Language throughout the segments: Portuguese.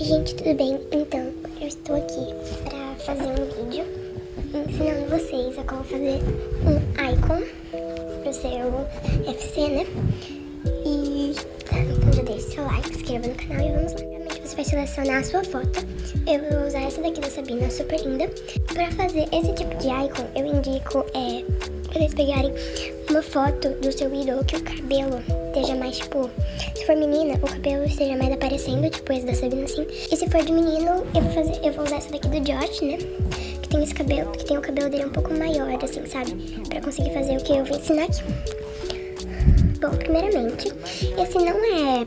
Oi gente, tudo bem? Então, eu estou aqui para fazer um vídeo ensinando vocês a como fazer um icon pro seu FC, né? E então já deixe seu like, se inscreva no canal e vamos lá. Primeiramente você vai selecionar a sua foto. Eu vou usar essa daqui da Sabina, super linda. Para fazer esse tipo de icon, eu indico é, vocês pegarem uma foto do seu ídolo que o cabelo esteja mais, tipo, se for menina, o cabelo esteja mais aparecendo, tipo esse da Sabina assim. E se for de menino, eu vou fazer, eu vou usar essa daqui do Josh, né? Que tem esse cabelo, que tem o cabelo dele um pouco maior, assim, sabe? Pra conseguir fazer o que eu vou ensinar aqui. Bom, primeiramente, esse não é,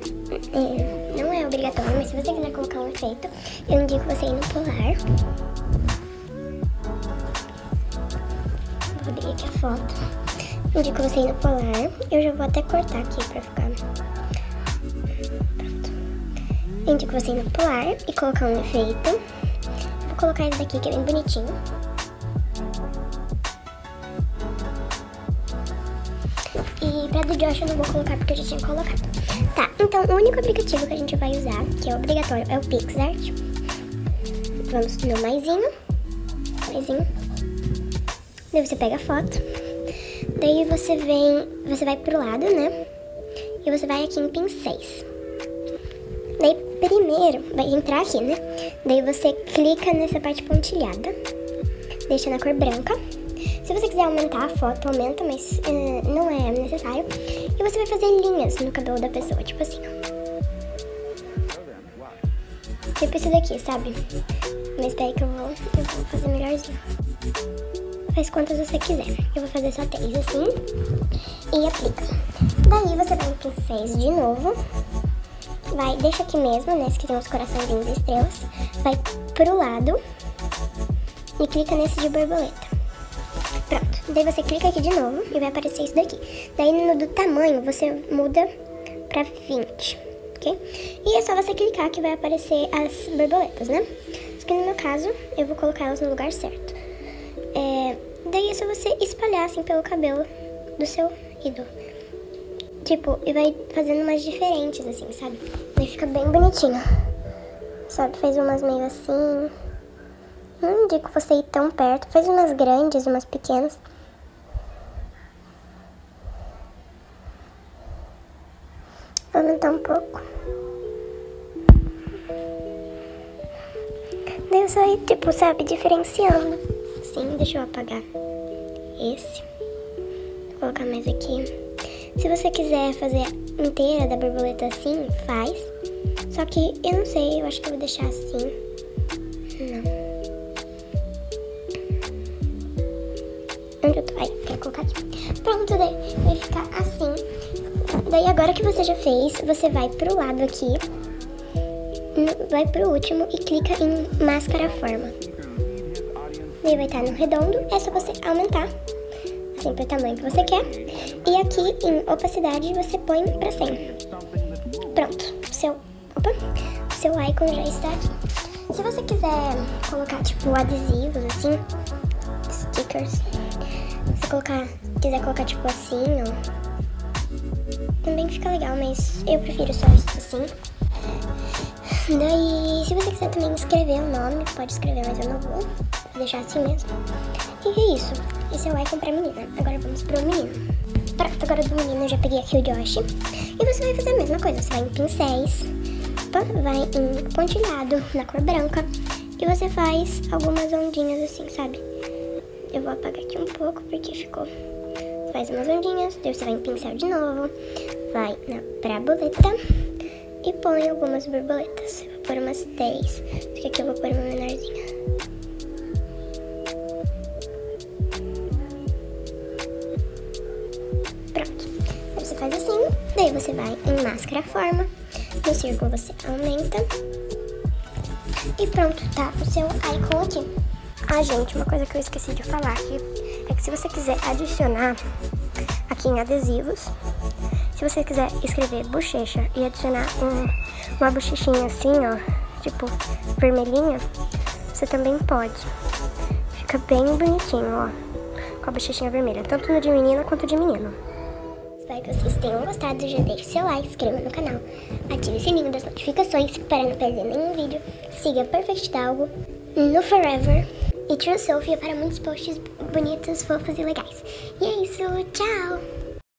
é, não é obrigatório, mas se você quiser colocar um efeito, eu indico você ir no polar. Vou abrir aqui a foto. Indico você no polar. Eu já vou até cortar aqui pra ficar... Pronto. Indico você no polar e colocar um efeito. Vou colocar esse daqui que é bem bonitinho. E pra do Josh eu não vou colocar porque eu já tinha colocado. Tá, então o único aplicativo que a gente vai usar, que é obrigatório, é o PixArt. Vamos no maisinho. Maisinho. Daí você pega a foto. Daí você vem, você vai pro lado, né? E você vai aqui em pincéis. Daí primeiro, vai entrar aqui, né? Daí você clica nessa parte pontilhada. Deixa na cor branca. Se você quiser aumentar a foto, aumenta, mas uh, não é necessário. E você vai fazer linhas no cabelo da pessoa, tipo assim. Tipo isso daqui, sabe? Mas espera que eu vou, eu vou fazer melhorzinho faz quantas você quiser. Eu vou fazer só três assim e aplica. Daí você vai em pincéis de novo, vai, deixa aqui mesmo, né, que tem os coraçõezinhos e estrelas, vai pro lado e clica nesse de borboleta. Pronto, daí você clica aqui de novo e vai aparecer isso daqui. Daí no do tamanho você muda pra 20, ok? E é só você clicar que vai aparecer as borboletas, né? Só que no meu caso, eu vou colocar elas no lugar certo. É, daí é só você espalhar assim pelo cabelo do seu ídolo. Tipo, e vai fazendo umas diferentes assim, sabe? Daí fica bem bonitinho. Sabe, faz umas meio assim. Não indico você ir tão perto. Faz umas grandes, umas pequenas. Vou aumentar um pouco. Daí eu só ir, tipo, sabe, diferenciando assim, deixa eu apagar esse. Vou colocar mais aqui. Se você quiser fazer inteira da borboleta assim, faz. Só que eu não sei, eu acho que eu vou deixar assim. Não. Onde eu tô? Aí, quero colocar aqui. Pronto, daí vai ficar assim. Daí agora que você já fez, você vai pro lado aqui, vai pro último e clica em máscara forma. Daí vai estar no redondo, é só você aumentar, assim, pro tamanho que você quer. E aqui em opacidade você põe pra 100. Pronto, o seu, opa, o seu icon já está aqui. Se você quiser colocar, tipo, adesivos, assim, stickers, se colocar, quiser colocar, tipo, assim, também fica legal, mas eu prefiro só assim. Daí, se você quiser também escrever o nome, pode escrever, mas eu não vou deixar assim mesmo. E é isso. Esse é o icon pra menina. Agora vamos pro menino. Pronto, agora do menino eu já peguei aqui o Josh. E você vai fazer a mesma coisa. Você vai em pincéis, vai em pontilhado na cor branca. E você faz algumas ondinhas assim, sabe? Eu vou apagar aqui um pouco porque ficou. Faz umas ondinhas, daí você vai em pincel de novo, vai na pra boleta e põe algumas borboletas. Eu vou pôr umas 10, porque aqui eu vou pôr uma menorzinha. Faz assim, daí você vai em máscara forma, no círculo você aumenta e pronto, tá o seu icon aqui. Ah, gente, uma coisa que eu esqueci de falar aqui é que se você quiser adicionar aqui em adesivos, se você quiser escrever bochecha e adicionar um, uma bochechinha assim, ó, tipo vermelhinha, você também pode. Fica bem bonitinho, ó, com a bochechinha vermelha, tanto no de menina quanto de menino espero que vocês tenham gostado. Já deixe seu like, inscreva no canal, ative o sininho das notificações para não perder nenhum vídeo. Siga Perfect Dalgo no Forever e True Sophia para muitos posts bonitos, fofos e legais. E é isso, tchau!